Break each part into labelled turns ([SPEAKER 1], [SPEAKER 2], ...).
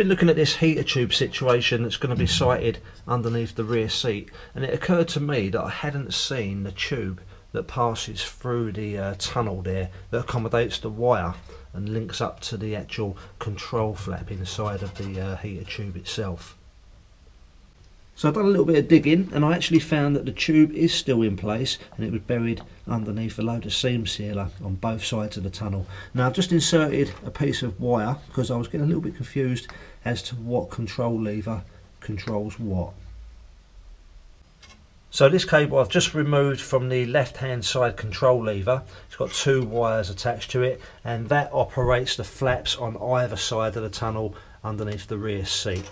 [SPEAKER 1] been looking at this heater tube situation that's going to be sited underneath the rear seat and it occurred to me that I hadn't seen the tube that passes through the uh, tunnel there that accommodates the wire and links up to the actual control flap inside of the uh, heater tube itself. So I've done a little bit of digging and I actually found that the tube is still in place and it was buried underneath a load of seam sealer on both sides of the tunnel. Now I've just inserted a piece of wire because I was getting a little bit confused as to what control lever controls what. So this cable I've just removed from the left hand side control lever. It's got two wires attached to it and that operates the flaps on either side of the tunnel underneath the rear seat.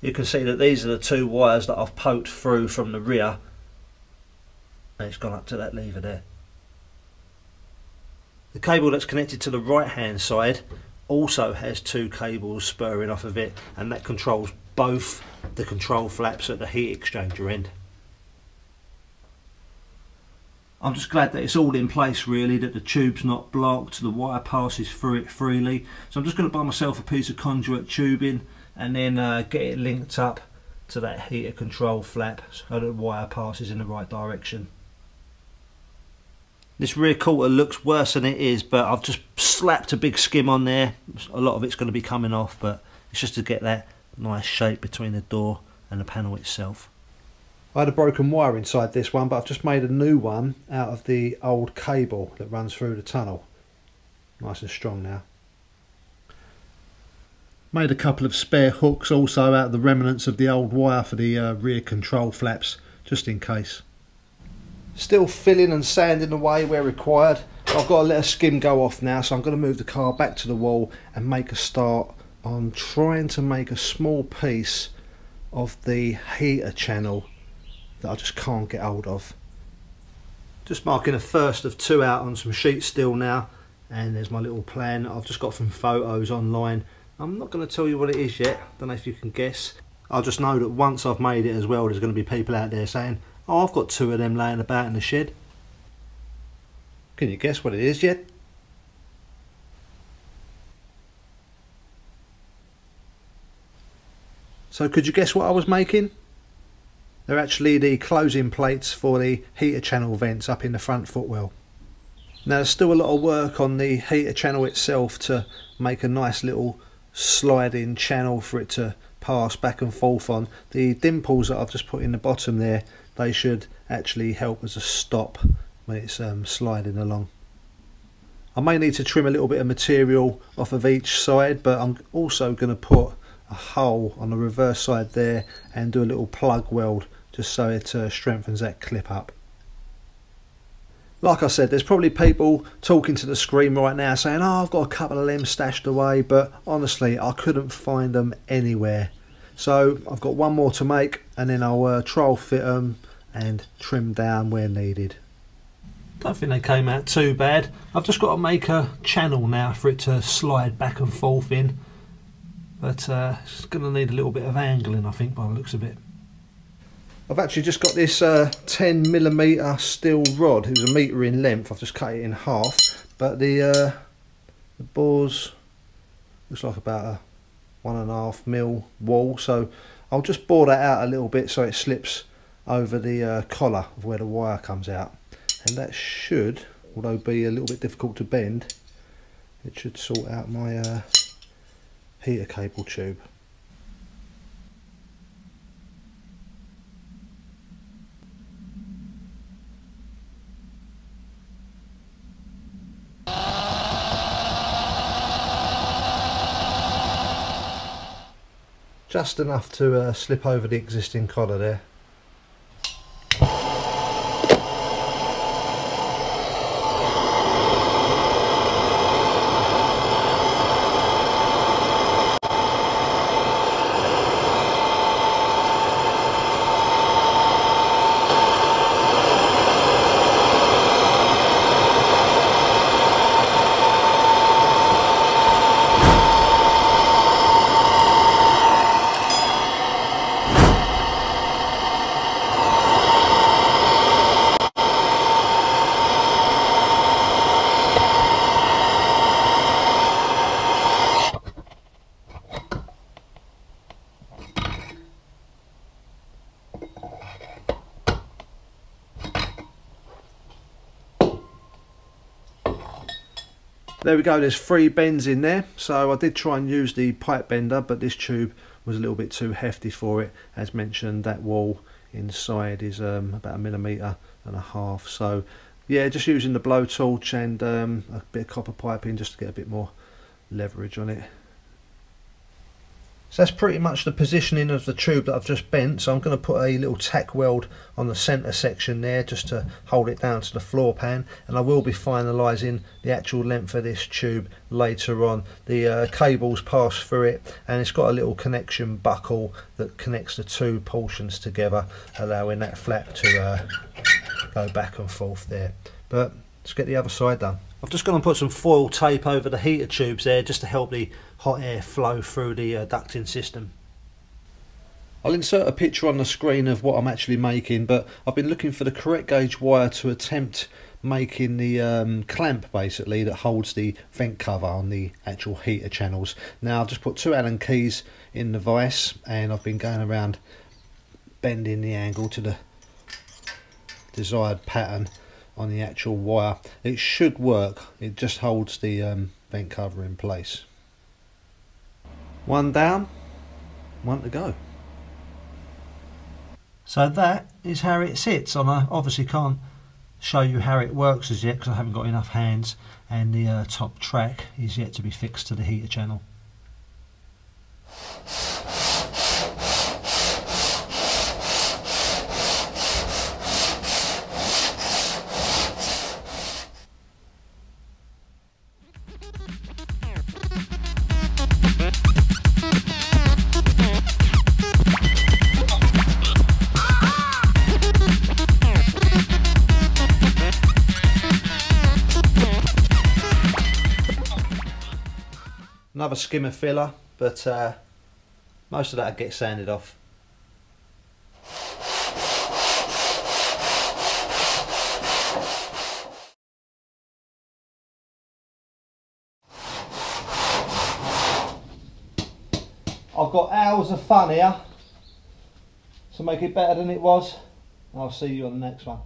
[SPEAKER 1] You can see that these are the two wires that I've poked through from the rear and it's gone up to that lever there. The cable that's connected to the right hand side also has two cables spurring off of it and that controls both the control flaps at the heat exchanger end. I'm just glad that it's all in place really, that the tube's not blocked, the wire passes through it freely. So I'm just going to buy myself a piece of conduit tubing and then uh, get it linked up to that heater control flap so that the wire passes in the right direction. This rear quarter looks worse than it is but I've just slapped a big skim on there. A lot of it's going to be coming off but it's just to get that nice shape between the door and the panel itself. I had a broken wire inside this one but I've just made a new one out of the old cable that runs through the tunnel. Nice and strong now. Made a couple of spare hooks also out of the remnants of the old wire for the uh, rear control flaps just in case. Still filling and sanding away where required. I've got to let a skim go off now so I'm going to move the car back to the wall and make a start on trying to make a small piece of the heater channel that I just can't get hold of. Just marking a first of two out on some sheet steel now and there's my little plan I've just got from photos online. I'm not going to tell you what it is yet, don't know if you can guess. I'll just know that once I've made it as well there's going to be people out there saying oh I've got two of them laying about in the shed. Can you guess what it is yet? So could you guess what I was making? They're actually the closing plates for the heater channel vents up in the front footwell. Now there's still a lot of work on the heater channel itself to make a nice little sliding channel for it to pass back and forth on. The dimples that I've just put in the bottom there, they should actually help as a stop when it's um, sliding along. I may need to trim a little bit of material off of each side but I'm also going to put a hole on the reverse side there and do a little plug weld just so it uh, strengthens that clip up. Like I said, there's probably people talking to the screen right now saying, oh, I've got a couple of them stashed away, but honestly, I couldn't find them anywhere. So I've got one more to make and then I'll uh, trial fit them and trim down where needed. Don't think they came out too bad. I've just got to make a channel now for it to slide back and forth in but uh, it's going to need a little bit of angling I think by the looks of it. I've actually just got this uh, 10 millimeter steel rod. Was a metre in length. I've just cut it in half, but the uh, the bores looks like about a one and a half mil wall. So I'll just bore that out a little bit so it slips over the uh, collar of where the wire comes out, and that should, although be a little bit difficult to bend, it should sort out my uh, heater cable tube. Just enough to uh, slip over the existing collar there. There we go, there's three bends in there. So I did try and use the pipe bender, but this tube was a little bit too hefty for it. As mentioned, that wall inside is um, about a millimetre and a half. So yeah, just using the blowtorch and um, a bit of copper piping just to get a bit more leverage on it. So that's pretty much the positioning of the tube that I've just bent. So I'm going to put a little tack weld on the centre section there just to hold it down to the floor pan. And I will be finalising the actual length of this tube later on. The uh, cables pass through it and it's got a little connection buckle that connects the two portions together, allowing that flap to uh, go back and forth there. But let's get the other side done. I've just gone and put some foil tape over the heater tubes there just to help the hot air flow through the uh, ducting system. I'll insert a picture on the screen of what I'm actually making but I've been looking for the correct gauge wire to attempt making the um, clamp basically that holds the vent cover on the actual heater channels. Now I've just put two Allen keys in the vise and I've been going around bending the angle to the desired pattern on the actual wire. It should work, it just holds the um, vent cover in place. One down, one to go. So that is how it sits and I obviously can't show you how it works as yet because I haven't got enough hands and the uh, top track is yet to be fixed to the heater channel. Another skimmer filler but uh, most of that gets sanded off. I've got hours of fun here to make it better than it was I'll see you on the next one